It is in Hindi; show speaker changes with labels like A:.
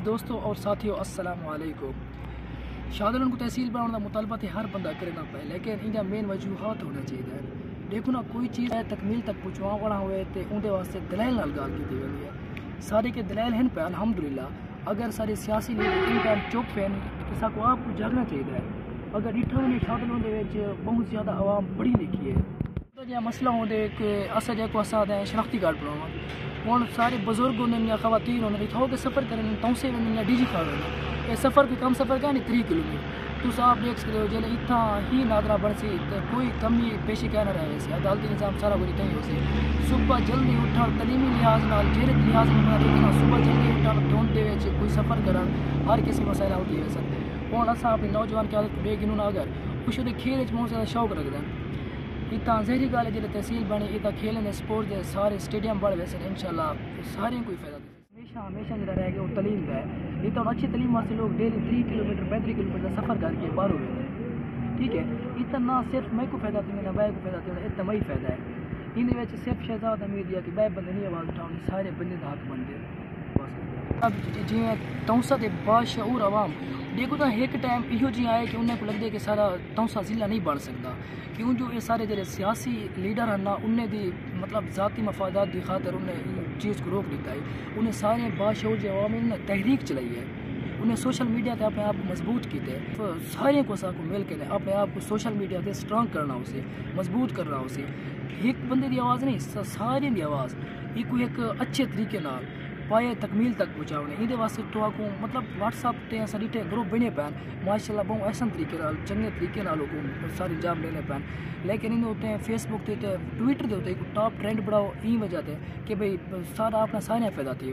A: अज़ीज़ दोस्तों और साथियों, अस्सलाम वालेकुम को तहसील बनाने का मुतालबा तो हर बंदा करना पाए, लेकिन इनका मेन वजूहत होना चाहिए। देखो ना, कोई चीज़ है, तकमील तक पहुँचवाना हुए तो उनके वास्ते दलैल नाल गाल की गई है। सारे के दलैल हैं पे अलहमदुलिल्ला अगर सारे सियासी लीडर इन टाइम चुप हैं तो साको आपको जागना चाहिए। अगर डिठा वञे शादरन बहुत ज़्यादा आवाम पढ़ी लिखी है तो मसला होंगे कि अस जो असां शनाख्ती कार्ड बनावा हूँ सारे बुज़ुर्ग होंगे या खवातीन होंगे इतों के सफ़र करें तौसे वन या डिजी खा वन सफ़र कोई कम सफ़र क्या नहीं त्री किलोमीटर। तुम आप देख सकते हो जो इतना ही नादरा बनसी तो कोई कमी पेशी क्या ना रहे अदालती निज़ाम सारा कुछ इतना ही सुबह जल्दी उठा तलीमी लिहाज नाल जेरे लिहाज लेकिन सुबह जल्दी उठा धुंध के कोई सफ़र कर, हर किसी मसाइल होती है वैसे हूँ अस अपनी नौजवान की आदत बेगिनू ना अगर कुछ खेल बहुत ज़्यादा शौक रखते हैं इतना जहरी गल है तहसील बनी इतना खेलें स्पोर्ट के सारे स्टेडियम बढ़ वैसे इनशाला सारे को फ़ायदा हमेशा हमेशा जो रह गया तलीम का है। इतना अच्छी तलीम वास्ते लोग डेली त्री किलोमीटर पैंतीस किलोमीटर का सफ़र करके बाहर हो गए ठीक है? इतना ना सिर्फ़ मैं को फ़ायदा थी ना वह को फ़ायदा थी इतना मई फ़ायदा है। इन सिर्फ़ शहजाद अमीर दिया कि वह बंदे नहीं आवाज़ उठाने सारे बंदे हक बनते बस। अब जियाँ तौसा के बाशूर आवाम देखो तो एक टाइम इो जी आए कि उन्हें को लगता कि सारा तौसा ज़िला नहीं बन सकता क्यों जो ये सारे जो सियासी लीडर हैं ना, उन्हें दी मतलब ज़ाती मफादात की खातर उन्हें चीज़ को रोक दिता है। उन्हें सारे बाशूर जो अवाम ने तहरीक चलाई है। उन्हें सोशल मीडिया से अपने आप को मज़बूत किए तो सारे को सा को मिल के अपने आप को सोशल मीडिया से स्ट्रांग करना उसे, मज़बूत करना उसे। एक बंदे की आवाज़ नहीं सारे की आवाज़। एक एक अच्छे तरीके पाए तकमील तक पहुँचाने इंदे वास्ते तो आपको मतलब व्हाट्सअप ते अस डिटेल ग्रुप बने पैन। माशाल्लाह, बहुत ऐसा तरीके चंगे तरीके सारे इंजाम लेने पैन। लेकिन इन उत्ते फेसबुक ते ट्विटर के उत्ते टॉप ट्रेंड बढ़ाओ, ई वजह से कि भाई सारा अपना सारे फ़ायदा थी